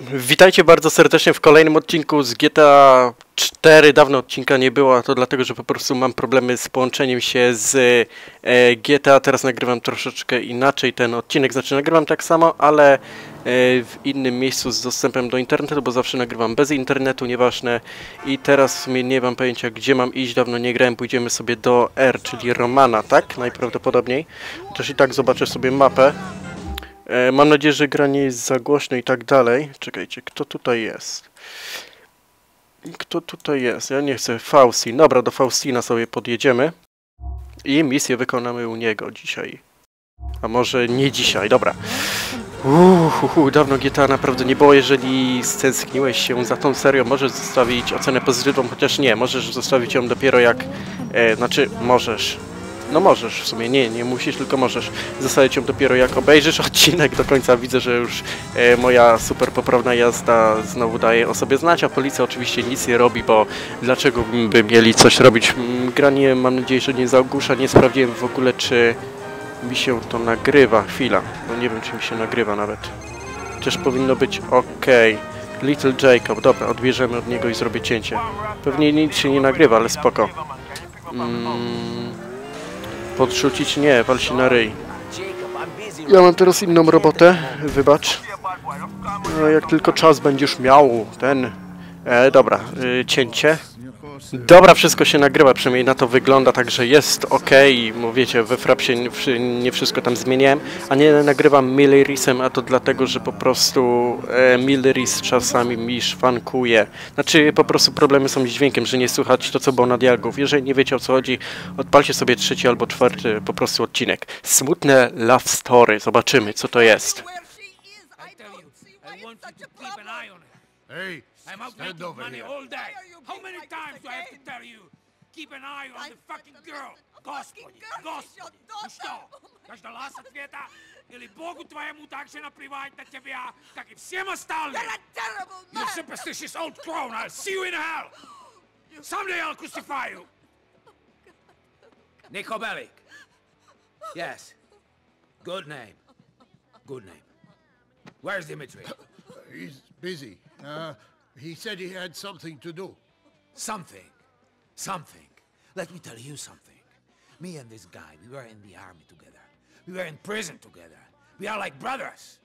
Witajcie bardzo serdecznie w kolejnym odcinku z GTA 4. Dawno odcinka nie było, to dlatego, że po prostu mam problemy z połączeniem się z e, GTA. Teraz nagrywam troszeczkę inaczej ten odcinek. Znaczy nagrywam tak samo, ale e, w innym miejscu z dostępem do internetu, bo zawsze nagrywam bez internetu, nieważne. I teraz w sumie nie mam pojęcia, gdzie mam iść. Dawno nie grałem. Pójdziemy sobie do R, czyli Romana, tak? Najprawdopodobniej. Też i tak zobaczę sobie mapę. E, mam nadzieję, że gra nie jest za głośno i tak dalej. Czekajcie, kto tutaj jest? Kto tutaj jest? Ja nie chcę. Faustin. Dobra, do Faustina sobie podjedziemy. I misję wykonamy u niego dzisiaj. A może nie dzisiaj, dobra. Uuu, dawno GTA naprawdę nie było. Jeżeli stęskniłeś się za tą serią, możesz zostawić ocenę pozytywną, chociaż nie, możesz zostawić ją dopiero jak... E, znaczy, możesz. No możesz w sumie, nie, nie musisz, tylko możesz zostawić ją dopiero jak obejrzysz odcinek do końca. Widzę, że już e, moja super poprawna jazda znowu daje o sobie znać, a policja oczywiście nic nie robi, bo dlaczego by mieli coś robić? Mm, Granie mam nadzieję, że nie zagłusza, nie sprawdziłem w ogóle, czy mi się to nagrywa. Chwila, no nie wiem, czy mi się nagrywa nawet. Chociaż powinno być ok. Little Jacob, dobra, odbierzemy od niego i zrobię cięcie. Pewnie nic się nie nagrywa, ale spoko. Mm, podrzucić? Nie, wal się na ryj. Ja mam teraz inną robotę, wybacz. No, jak tylko czas będziesz miał, ten... E, dobra, y, cięcie. Dobra, wszystko się nagrywa, przynajmniej na to wygląda, także jest ok. Mówicie, we Frapsie nie wszy- nie wszystko tam zmieniałem, a nie nagrywam Millerisem, a to dlatego, że po prostu e, Milleris czasami mi szwankuje. Znaczy, po prostu problemy są z dźwiękiem, że nie słychać to, co było na dialogów. Jeżeli nie wiecie o co chodzi, odpalcie sobie trzeci albo czwarty po prostu odcinek. Smutne love story, zobaczymy, co to jest. Hey, I'm out stand making over money here. all day. Why are you How being many like this times do I have to again? tell you? Keep an eye on I the fucking listen, girl. listen. Господи, Fucking girl, Господи, your ну daughter. что, Oh my дождалась ответа? Или Богу твоему так же наплевать на тебя, как и всем остальным? You're a terrible You man. superstitious old crone, I'll see you in hell! Someday I'll crucify you! Nico Bellic. Yes. Good name. Good name. Where's Dimitri? He's busy. Uh, he said he had something to do. Something. Something. Let me tell you something. Me and this guy, we were in the army together. We were in prison together. We are like brothers.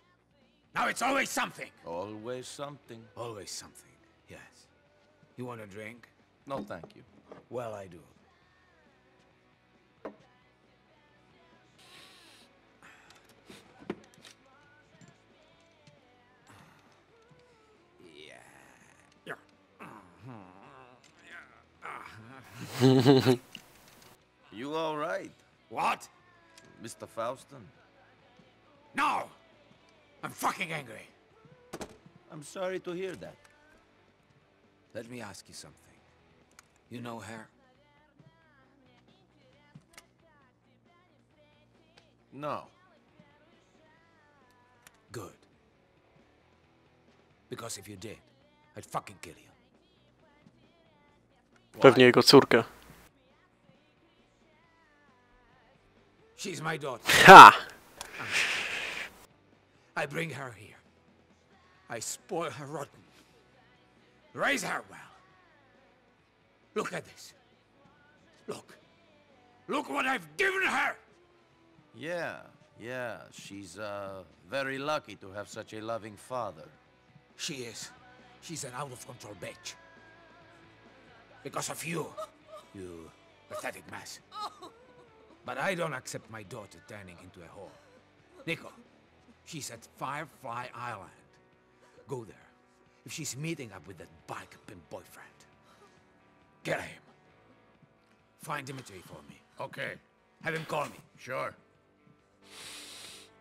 Now it's always something. Always something. Always something. Yes. You want a drink? No, thank you. Well, I do. You all right, What? Mr. Faustin? No! I'm fucking angry. I'm sorry to hear that. Let me ask you something. You know her? No. Good. Because if you did, I'd fucking kill you. Pewnie jego córkę. She's my daughter. Ha! I bring her here. I spoil her rotten. Raise her well. Look at this. Look. Look what I've given her! Yeah, yeah. She's uh, very lucky to have such a loving father. She is. She's an out-of-control bitch. Because of you, you pathetic mess. But I don't accept my daughter turning into a whore. Nico, she's at Firefly Island. Go there. If she's meeting up with that bike pimp boyfriend, get him. Find Dimitri for me. Okay, Have him call me. sure.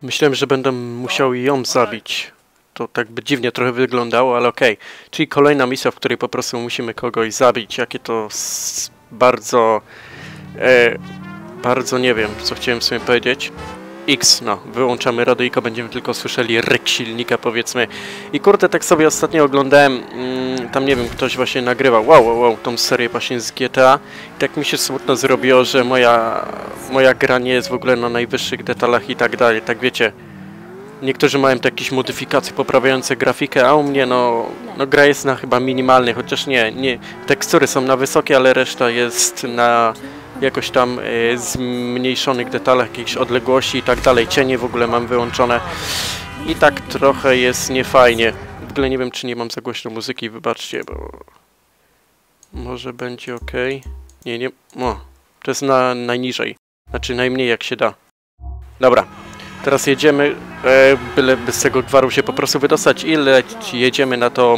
Myślałem, że będę musiał ją zabić. To tak by dziwnie trochę wyglądało, ale okej. Czyli kolejna misja, w której po prostu musimy kogoś zabić. Jakie to bardzo... E, bardzo nie wiem, co chciałem sobie powiedzieć. X, no, wyłączamy radyjko, będziemy tylko słyszeli ryk silnika, powiedzmy. I kurde, tak sobie ostatnio oglądałem, mm, tam nie wiem, ktoś właśnie nagrywał, wow, wow, wow, tą serię właśnie z GTA. I tak mi się smutno zrobiło, że moja, moja gra nie jest w ogóle na najwyższych detalach i tak dalej, tak wiecie. Niektórzy mają tu jakieś modyfikacje poprawiające grafikę, a u mnie no, no gra jest na chyba minimalnej, chociaż nie, nie, tekstury są na wysokie, ale reszta jest na jakoś tam e, zmniejszonych detalach, jakichś odległości i tak dalej. Cienie w ogóle mam wyłączone i tak trochę jest niefajnie. W ogóle nie wiem, czy nie mam za głośno muzyki, wybaczcie, bo może będzie ok. Nie, nie, o, to jest na najniżej, znaczy najmniej jak się da. Dobra, teraz jedziemy, e, byle bez tego gwaru się po prostu wydostać i leć, jedziemy na tą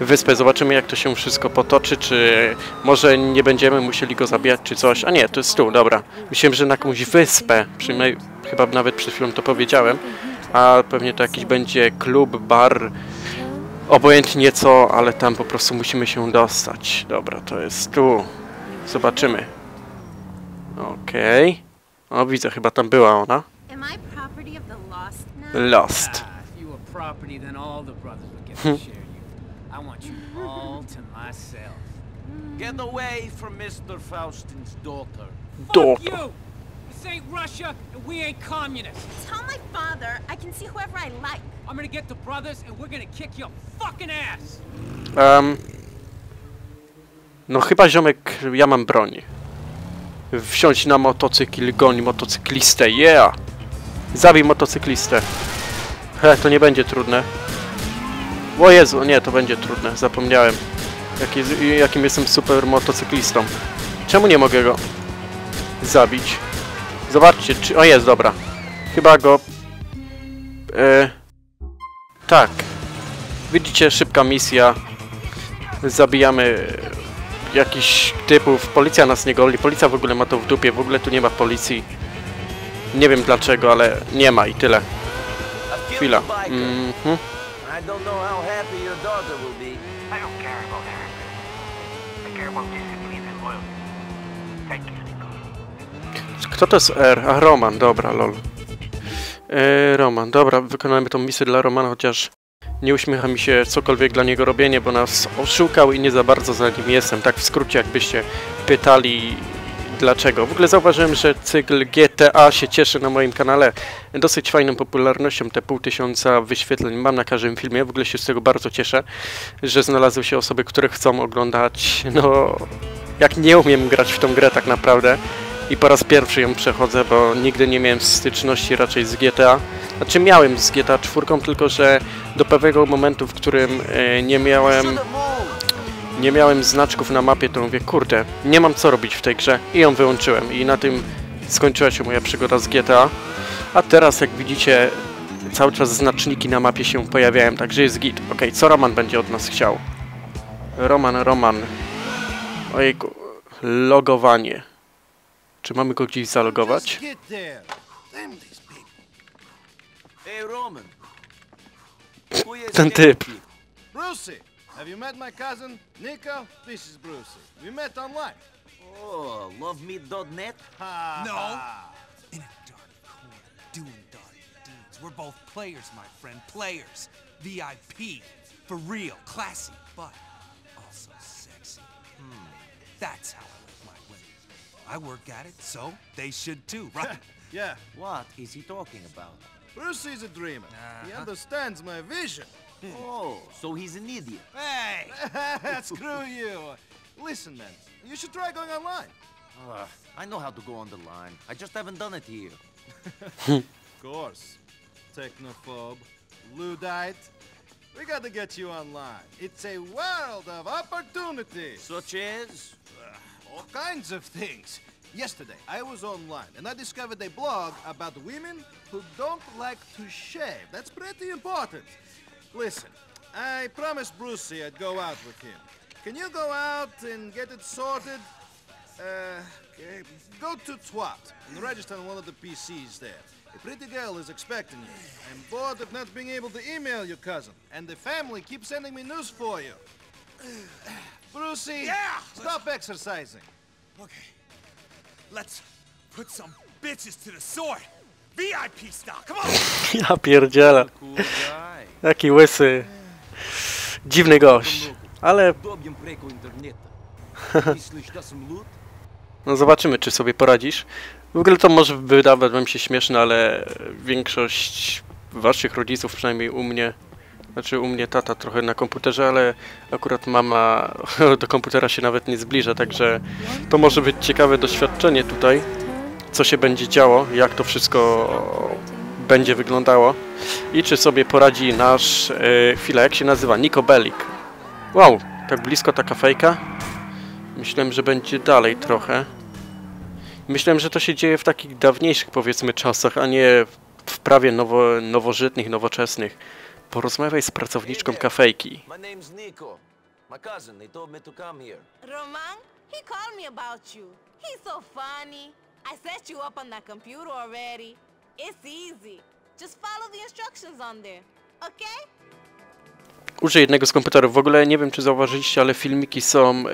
wyspę, zobaczymy jak to się wszystko potoczy, czy może nie będziemy musieli go zabijać, czy coś. A nie, to jest tu, dobra. Myślałem, że na jakąś wyspę, przynajmniej chyba nawet przed chwilą to powiedziałem, a pewnie to jakiś będzie klub, bar, obojętnie co, ale tam po prostu musimy się dostać. Dobra, to jest tu. Zobaczymy. Okej. O, widzę, chyba tam była ona. Am I property of the Lost now? Lost. If you were property, then all the brothers would get to share you. I want you all to myself. Get away from Mr. Faustin's daughter. Fuck you! This ain't Russia, and we ain't communists. Tell my father I can see whoever I like. I'm gonna get the brothers, and we're gonna kick your fucking ass. Um, no chyba ziomek, ja mam broń. Wsiąść na motocykl, goń motocyklistę, yeah! Zabij motocyklistę. He, to nie będzie trudne. O Jezu, nie, to będzie trudne, zapomniałem. Jaki, jakim jestem super motocyklistą. Czemu nie mogę go zabić? Zobaczcie, czy... O jest, dobra. Chyba go... E, tak. Widzicie, szybka misja. Zabijamy jakichś typów. Policja nas nie goli. Policja w ogóle ma to w dupie. W ogóle tu nie ma policji. Nie wiem dlaczego, ale nie ma i tyle. Chwila. you, Nico. Kto to jest R? A, Roman, dobra, lol. E, Roman, dobra, wykonamy tą misję dla Romana, chociaż nie uśmiecha mi się cokolwiek dla niego robienie, bo nas oszukał i nie za bardzo za nim jestem. Tak w skrócie, jakbyście pytali dlaczego. W ogóle zauważyłem, że cykl GTA się cieszy na moim kanale dosyć fajną popularnością, te pół tysiąca wyświetleń mam na każdym filmie. W ogóle się z tego bardzo cieszę, że znalazły się osoby, które chcą oglądać, no, jak nie umiem grać w tą grę tak naprawdę i po raz pierwszy ją przechodzę, bo nigdy nie miałem styczności raczej z GTA. Znaczy miałem z GTA 4, tylko że do pewnego momentu, w którym e, nie miałem. Nie miałem znaczków na mapie, to mówię, kurde, nie mam co robić w tej grze i ją wyłączyłem i na tym skończyła się moja przygoda z GTA. A teraz, jak widzicie, cały czas znaczniki na mapie się pojawiają, także jest git. Okej, co Roman będzie od nas chciał? Roman, Roman. Ojejku, logowanie. Czy mamy go gdzieś zalogować? Ten typ. kid? Brucey, have you met my cousin, Nico? This is Brucey. We met online. Oh, lovemeat.net? Ha, No. In a dark corner, doing dark deeds. We're both players, my friend. Players. VIP. For real. Classy, but also sexy. Hmm. That's how I like my women. I work at it, so they should too, right? Yeah, What is he talking about? Brucey's a dreamer. He Uh-huh. understands my vision. Oh, so he's an idiot. hey! Screw you. Listen, man, you should try going online. Ugh, I know how to go on the line. I just haven't done it here. Of course. Technophobe, Luddite. We gotta get you online. It's a world of opportunities. Such as? All kinds of things. Yesterday, I was online and I discovered a blog about women who don't like to shave. That's pretty important. Listen, I promised Brucey I'd go out with him. Can you go out and get it sorted? Uh, okay, go to Twat and register on one of the PCs there. A pretty girl is expecting you. I'm bored of not being able to email your cousin, and the family keeps sending me news for you. Brucey, Yeah! stop exercising. Okay. Let's put some bitches to the sword. VIP style. Come on! Ja pierdzielę. Taki łysy, dziwny gość, ale... No zobaczymy, czy sobie poradzisz. W ogóle to może wydawać wam się śmieszne, ale większość waszych rodziców, przynajmniej u mnie, znaczy u mnie tata trochę na komputerze, ale akurat mama do komputera się nawet nie zbliża, także to może być ciekawe doświadczenie tutaj, co się będzie działo, jak to wszystko będzie wyglądało i czy sobie poradzi nasz, e, chwila, jak się nazywa, Niko Bellic. Wow, tak blisko taka fejka? Myślałem, że będzie dalej trochę. Myślałem, że to się dzieje w takich dawniejszych, powiedzmy, czasach, a nie w prawie nowo, nowożytnych, nowoczesnych. Porozmawiaj z pracowniczką kafejki. My name's Nico. My cousin, they told me to come here. Roman, he called me about you. He's so funny. I set you up on that computer already. It's easy. Just follow the instructions on there, okay? Użyję jednego z komputerów. W ogóle nie wiem, czy zauważyliście, ale filmiki są e,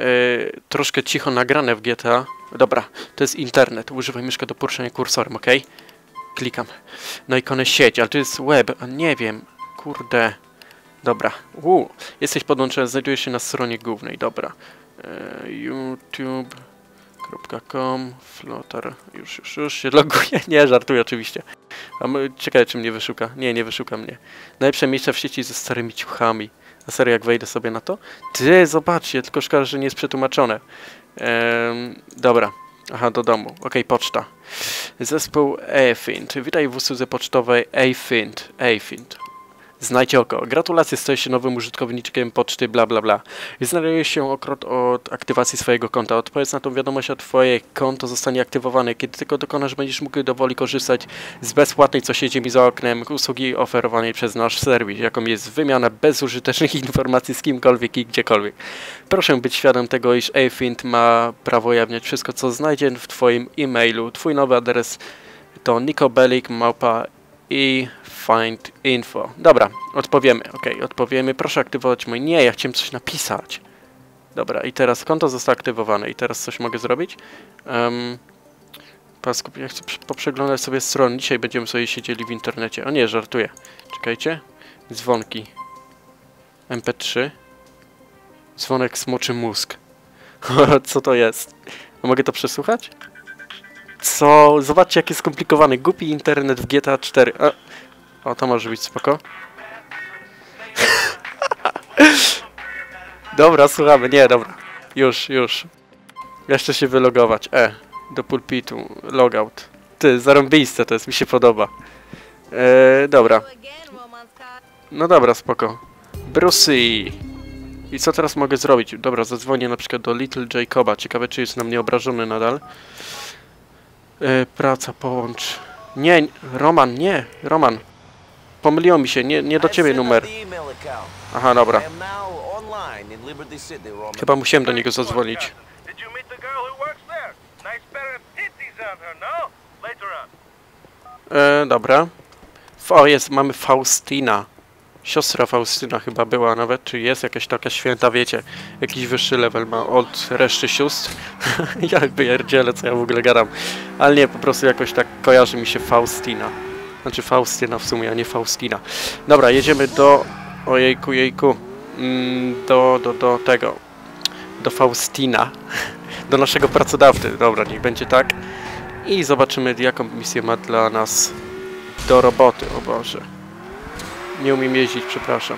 troszkę cicho nagrane w GTA. Dobra, to jest internet. Używaj myszka do poruszania kursorem, ok? Klikam. Na ikonę sieć, ale to jest web, a nie wiem. Kurde. Dobra. U, jesteś podłączony, znajdujesz się na stronie głównej. Dobra. E, YouTube.com Flotar. Już, już, już się loguję. Nie, żartuję oczywiście. A czy mnie wyszuka. Nie, nie wyszuka mnie. Najlepsze miejsca w sieci ze starymi ciuchami. A serio, jak wejdę sobie na to? Ty, zobaczcie, tylko szkoda, że nie jest przetłumaczone. Ehm, dobra. Aha, do domu. Okej, poczta. Zespół Afint. Witaj w usłudze pocztowej Afint. Afint. Znajdź oko. Gratulacje, się nowym użytkownikiem poczty, bla bla bla. I znajdujesz się okrot od aktywacji swojego konta. Odpowiedz na tą wiadomość, a twoje konto zostanie aktywowane. Kiedy tylko dokonasz, będziesz mógł dowoli korzystać z bezpłatnej, co siedzi mi za oknem, usługi oferowanej przez nasz serwis, jaką jest wymiana bezużytecznych informacji z kimkolwiek i gdziekolwiek. Proszę być świadom tego, iż Afint ma prawo ujawniać wszystko, co znajdzie w twoim e-mailu. Twój nowy adres to nikobelik małpa i find info. Dobra, odpowiemy. Ok, odpowiemy. Proszę aktywować mój. Nie, ja chciałem coś napisać. Dobra, i teraz konto zostało aktywowane. I teraz coś mogę zrobić? Um, paskup, ja chcę prze- poprzeglądać sobie strony. Dzisiaj będziemy sobie siedzieli w internecie. O nie, żartuję. Czekajcie. Dzwonki. MP3. Dzwonek smoczy mózg. Co to jest? Mogę to przesłuchać? Co? Zobaczcie, jaki skomplikowany. Głupi internet w GTA 4. A. O, to może być spoko. dobra, słuchamy. Nie, dobra. Już, już. Jeszcze się wylogować. E, do pulpitu. Logout. Ty, zarąbiste to jest, mi się podoba. E, dobra. No dobra, spoko. Brucey. I co teraz mogę zrobić? Dobra, zadzwonię na przykład do Little Jacoba. Ciekawe, czy jest na mnie obrażony nadal. E, praca, połącz. Nie, Roman, nie, Roman. Pomyliło mi się, nie, nie do ciebie numer. Aha, dobra. Chyba musiałem do niego zadzwonić. E, dobra. O, jest, mamy Faustina. Siostra Faustyna chyba była nawet, czy jest jakaś taka święta, wiecie, jakiś wyższy level ma od reszty sióstr. Jak pierdzielę, co ja w ogóle gadam. Ale nie, po prostu jakoś tak kojarzy mi się Faustina. Znaczy Faustyna w sumie, a nie Faustina. Dobra, jedziemy do... Ojejku, jejku. Mm, do, do, do tego. Do Faustina. Do naszego pracodawcy. Dobra, niech będzie tak. I zobaczymy, jaką misję ma dla nas do roboty. O Boże. Nie umiem jeździć, przepraszam.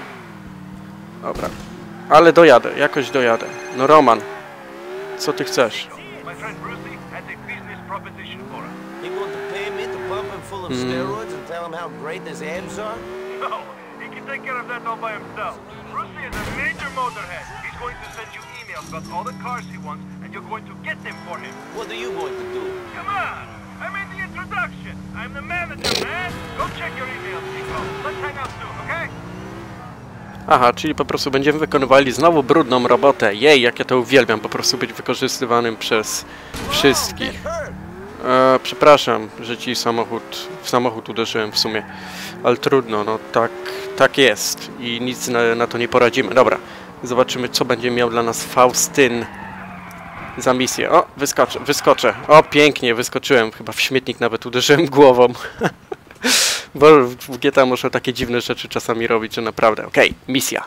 Dobra. Ale dojadę, jakoś dojadę. No Roman, co ty chcesz? My friend Brucey has a business proposition for us. You going to pay me to pump him full of steroids and tell him how great his abs are? He can take care of that all by himself. Brucey is a major motorhead. He's going to send you emails about all the cars he wants, and you're going to get them for him. What are you going to do? Come on! I made the introduction. I'm the manager, man. Go check your. Let's hang out soon, okay? Aha, czyli po prostu będziemy wykonywali znowu brudną robotę. Jej, jak ja to uwielbiam, po prostu być wykorzystywanym przez wszystkich. E, przepraszam, że ci samochód, w samochód uderzyłem w sumie. Ale trudno, no tak, tak jest i nic na, na to nie poradzimy. Dobra, zobaczymy co będzie miał dla nas Faustyn za misję. O, wyskoczę, wyskoczę. O, pięknie, wyskoczyłem. Chyba w śmietnik nawet uderzyłem głową. Bo w GTA muszę takie dziwne rzeczy czasami robić, że naprawdę. Okej, okay, misja.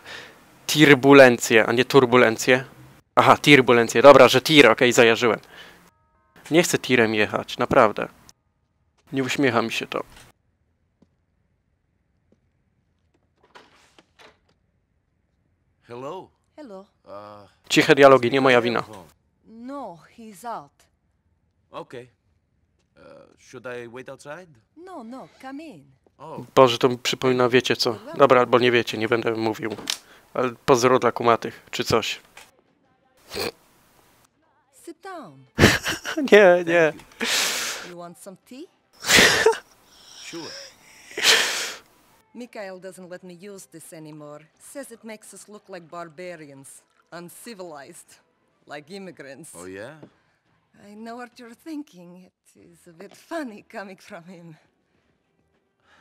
Turbulencje, a nie turbulencje. Aha, turbulencje. Dobra, że tir, okej, okay, zajarzyłem. Nie chcę tirem jechać, naprawdę. Nie uśmiecha mi się to. Hello. Hello. Ciche dialogi, nie moja wina out. Okay. Uh, should I wait outside? No, no, come in. Oh, Boże, to mi przypomina, wiecie co. Dobra, albo nie wiecie, nie będę mówił. Ale pozdro dla kumatych, czy coś. Sit down. Nie, nie. You want some tea? sure. Mikhail doesn't let me use this anymore. Says it makes us look like barbarians, uncivilized, like immigrants. Oh yeah. I know what you're thinking. It is a bit funny coming from him.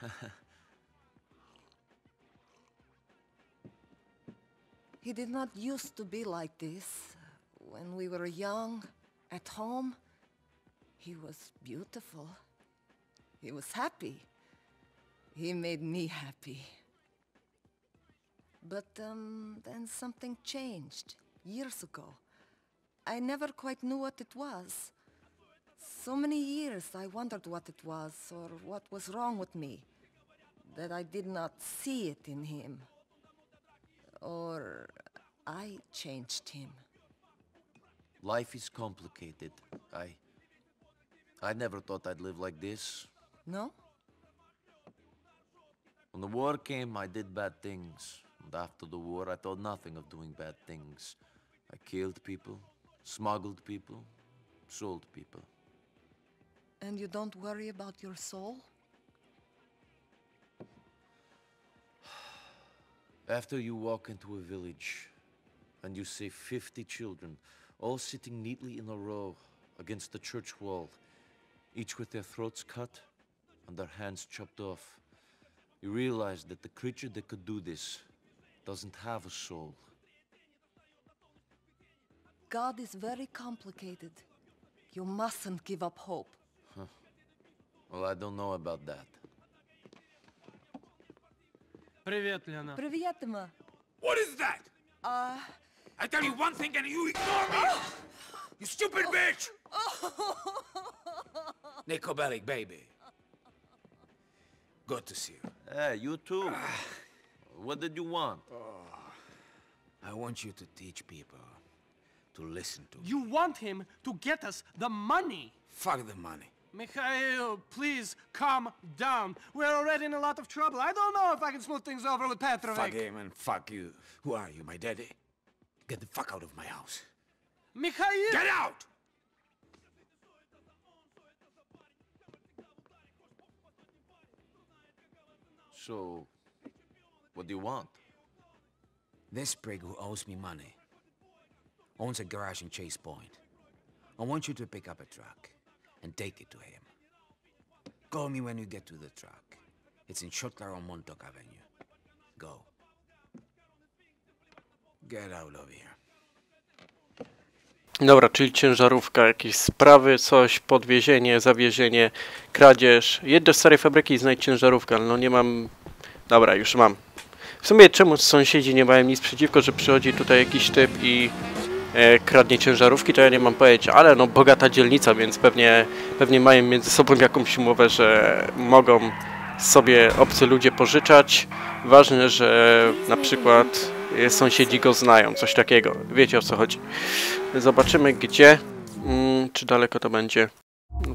he did not used to be like this. When we were young, at home, he was beautiful. He was happy. He made me happy. But um, then something changed years ago. I never quite knew what it was. So many years I wondered what it was or what was wrong with me. That I did not see it in him. Or I changed him. Life is complicated. I. I never thought I'd live like this. No? When the war came, I did bad things. And after the war, I thought nothing of doing bad things. I killed people, smuggled people, sold people. And you don't worry about your soul? After you walk into a village and you see 50 children all sitting neatly in a row against the church wall, each with their throats cut and their hands chopped off, you realize that the creature that could do this doesn't have a soul. God is very complicated. You mustn't give up hope. Well, I don't know about that. Привет, Лена. Привет, Emma. What is that? Uh, I tell you one thing and you ignore me! You stupid bitch! Nico Bellic, baby. Good to see you. Hey, you too. what did you want? I want you to teach people to listen to me. You want him to get us the money. Fuck the money. Mikhail, please calm down. We're already in a lot of trouble. I don't know if I can smooth things over with Petrovic. Fuck him and fuck you. Who are you, my daddy? Get the fuck out of my house. Mikhail! Get out! So, what do you want? This prig who owes me money owns a garage in Chase Point. I want you to pick up a truck and take it to him. Call me when you get to the truck. It's in Shotlar on Montauk Avenue. Go. Get out of here. Dobra, czyli ciężarówka, jakieś sprawy, coś, podwiezienie, zawiezienie, kradzież. Jedź do starej fabryki i znajdź ciężarówkę, no nie mam... Dobra, już mam. W sumie czemu sąsiedzi nie mają nic przeciwko, że przychodzi tutaj jakiś typ i kradnie ciężarówki, to ja nie mam pojęcia, ale no bogata dzielnica, więc pewnie, pewnie mają między sobą jakąś umowę, że mogą sobie obcy ludzie pożyczać. Ważne, że na przykład e, sąsiedzi go znają, coś takiego. Wiecie o co chodzi. Zobaczymy gdzie, mm, czy daleko to będzie.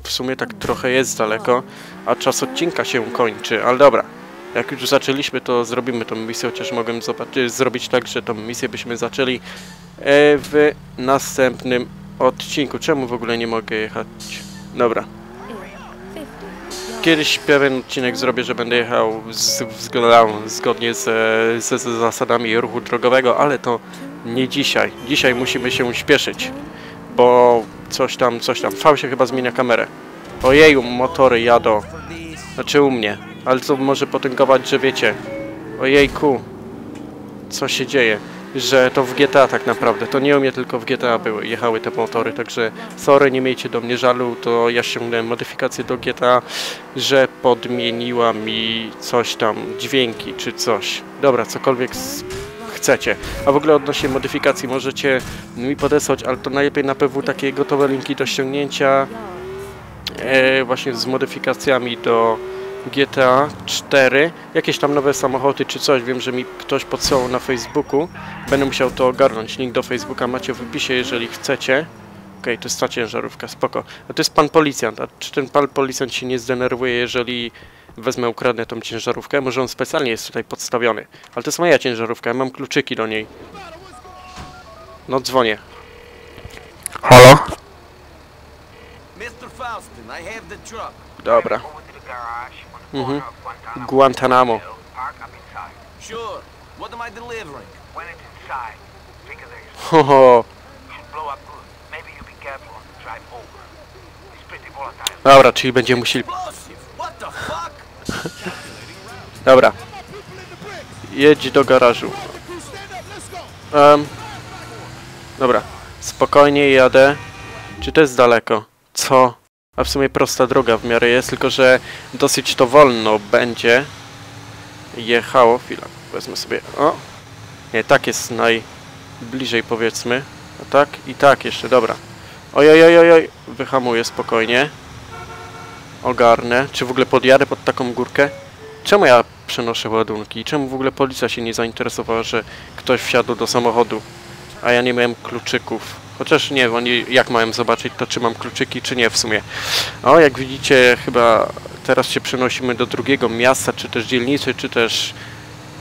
W sumie tak trochę jest daleko, a czas odcinka się kończy, ale dobra. Jak już zaczęliśmy, to zrobimy tą misję, chociaż mogłem zrobić tak, że tą misję byśmy zaczęli e, w następnym odcinku. Czemu w ogóle nie mogę jechać? Dobra. Kiedyś pewien odcinek zrobię, że będę jechał z, zgo- zgodnie z, ze, ze zasadami ruchu drogowego, ale to nie dzisiaj. Dzisiaj musimy się śpieszyć, bo coś tam, coś tam. V się chyba zmienia kamerę. Ojeju, motory jadą. Znaczy u mnie, ale to może potęgować, że wiecie. Ojejku, co się dzieje? Że to w GTA tak naprawdę, to nie u mnie tylko w GTA były, jechały te motory, także sorry, nie miejcie do mnie żalu, to ja ściągnąłem modyfikację do GTA, że podmieniła mi coś tam, dźwięki czy coś. Dobra, cokolwiek chcecie. A w ogóle odnośnie modyfikacji możecie mi podesłać, ale to najlepiej na PW takie gotowe linki do ściągnięcia e, właśnie z modyfikacjami do GTA 4. Jakieś tam nowe samochody czy coś. Wiem, że mi ktoś podsyłał na Facebooku. Będę musiał to ogarnąć. Link do Facebooka macie w opisie, jeżeli chcecie. Okej, to jest ta ciężarówka, spoko. A to jest pan policjant. A czy ten pan policjant się nie zdenerwuje, jeżeli wezmę, ukradnę tą ciężarówkę? Może on specjalnie jest tutaj podstawiony. Ale to jest moja ciężarówka, ja mam kluczyki do niej. No dzwonię. Halo? Mr. Faustin, I have the truck. Dobra. Mhm. Guantanamo. Sure. What am I delivering? When it's inside, think of this. Hoho. Should blow up good. Maybe you be careful on the drive over. It's pretty volatile. Dobra, czyli będziemy musieli... Explosive. What the fuck? Dobra. Jedź do garażu. Um, dobra. Spokojnie jadę. Czy to jest daleko? Co? A w sumie prosta droga w miarę jest, tylko że dosyć to wolno będzie jechało. Chwila, wezmę sobie... O! Nie, tak jest najbliżej powiedzmy. A tak i tak jeszcze, dobra. Oj, oj, oj. Wyhamuję spokojnie. Ogarnę. Czy w ogóle podjadę pod taką górkę? Czemu ja przenoszę ładunki? Czemu w ogóle policja się nie zainteresowała, że ktoś wsiadł do samochodu, a ja nie miałem kluczyków? Chociaż nie, oni jak mają zobaczyć to, czy mam kluczyki, czy nie w sumie. O, jak widzicie, chyba teraz się przenosimy do drugiego miasta, czy też dzielnicy, czy też...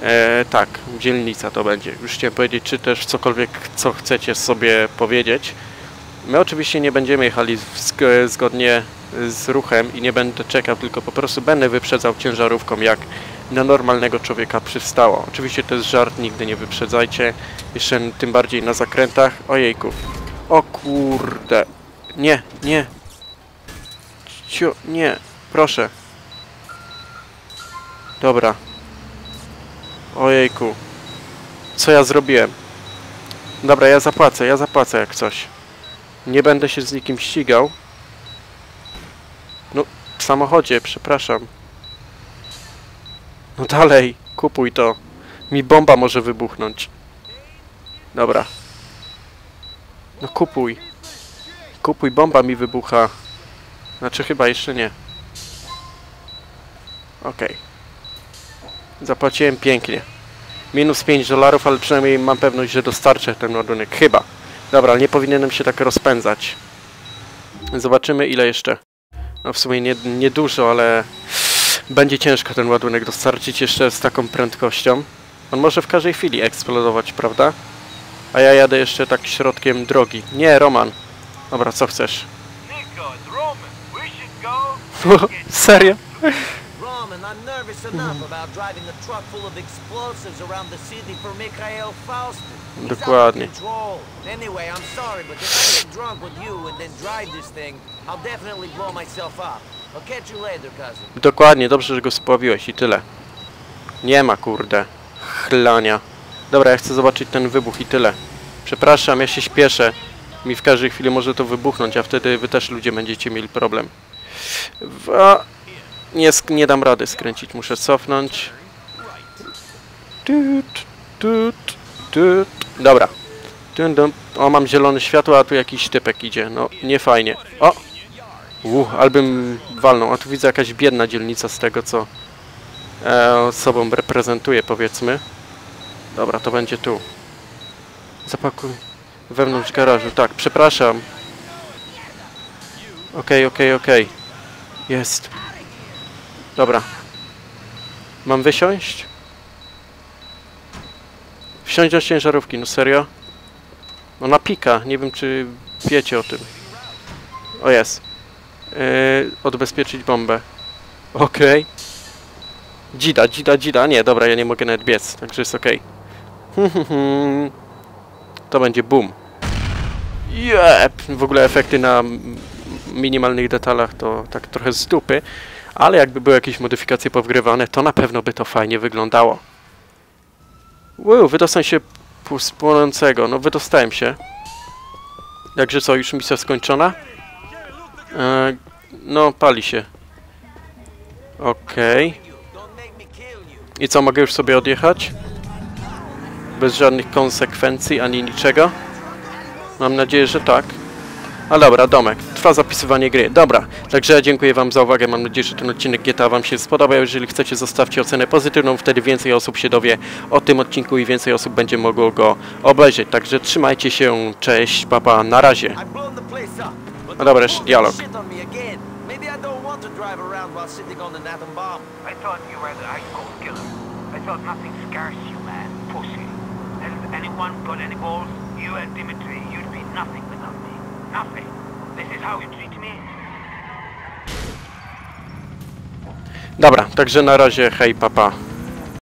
E, tak, dzielnica to będzie. Już chciałem powiedzieć, czy też cokolwiek, co chcecie sobie powiedzieć. My oczywiście nie będziemy jechali zg- zgodnie z ruchem i nie będę czekał, tylko po prostu będę wyprzedzał ciężarówką, jak na normalnego człowieka przystało. Oczywiście to jest żart, nigdy nie wyprzedzajcie, jeszcze tym bardziej na zakrętach. Ojejku. O kurde. Nie, nie. Cio, nie, proszę. Dobra. Ojejku. Co ja zrobiłem? Dobra, ja zapłacę, ja zapłacę jak coś. Nie będę się z nikim ścigał. No, w samochodzie, przepraszam. No dalej, kupuj to. Mi bomba może wybuchnąć. Dobra. No kupuj. Kupuj, bomba mi wybucha. Znaczy chyba jeszcze nie. Okej. Zapłaciłem pięknie. Minus 5 dolarów, ale przynajmniej mam pewność, że dostarczę ten ładunek. Chyba. Dobra, nie powinienem się tak rozpędzać. Zobaczymy ile jeszcze. No w sumie nie, nie dużo, ale będzie ciężko ten ładunek dostarczyć jeszcze z taką prędkością. On może w każdej chwili eksplodować, prawda? A ja jadę jeszcze tak środkiem drogi. Nie, Roman. Dobra, co chcesz? Serio? Roman, I'm nervous enough about driving a truck full of explosives around the city for Mikhail Faustin. Dokładnie. Out of control. Anyway, I'm sorry, but if I get drunk with you and then drive this thing, I'll definitely blow myself up. I'll catch you later, cousin. Dokładnie, dobrze, że go spławiłeś i tyle. Nie ma, kurde. Chlania. Dobra, ja chcę zobaczyć ten wybuch i tyle. Przepraszam, ja się śpieszę. Mi w każdej chwili może to wybuchnąć, a wtedy wy też ludzie będziecie mieli problem. A... Nie, nie dam rady skręcić, muszę cofnąć. Tut, tut, tut. Dobra. O, mam zielone światło, a tu jakiś typek idzie. No, nie fajnie. O! Uch, albym walną. A tu widzę jakaś biedna dzielnica z tego, co e, sobą reprezentuje, powiedzmy. Dobra, to będzie tu. Zapakuj wewnątrz garażu. Tak, przepraszam. Okej, okej, okej. Jest. Dobra. Mam wysiąść? Wsiąść do ciężarówki, no serio? No pika, nie wiem czy wiecie o tym. O jest. Yy, odbezpieczyć bombę. Okej. Dzida, dzida, dzida. Nie, dobra, ja nie mogę nawet biec, także jest okej. To będzie boom. Jep! W ogóle efekty na minimalnych detalach to tak trochę z dupy, ale jakby były jakieś modyfikacje powgrywane, to na pewno by to fajnie wyglądało. Wow, wydostałem się z płonącego. No, wydostałem się. Także co, już misja skończona? E, no, pali się. Okej. I co, mogę już sobie odjechać? Bez żadnych konsekwencji ani niczego? Mam nadzieję, że tak. A dobra, domek. trwa zapisywanie gry. Dobra, także ja dziękuję Wam za uwagę. Mam nadzieję, że ten odcinek GTA Wam się spodobał. Jeżeli chcecie, zostawcie ocenę pozytywną, wtedy więcej osób się dowie o tym odcinku i więcej osób będzie mogło go obejrzeć. Także trzymajcie się, cześć, papa, na razie. But No dobra, jeszcze dialog. thought you were the killer. I thought nothing scares you, man. Pussy. Anyone got any balls? You and Dimitri, you'd be nothing without me. Nothing. This is how you treat me? Dobra, także na razie, hej, papa.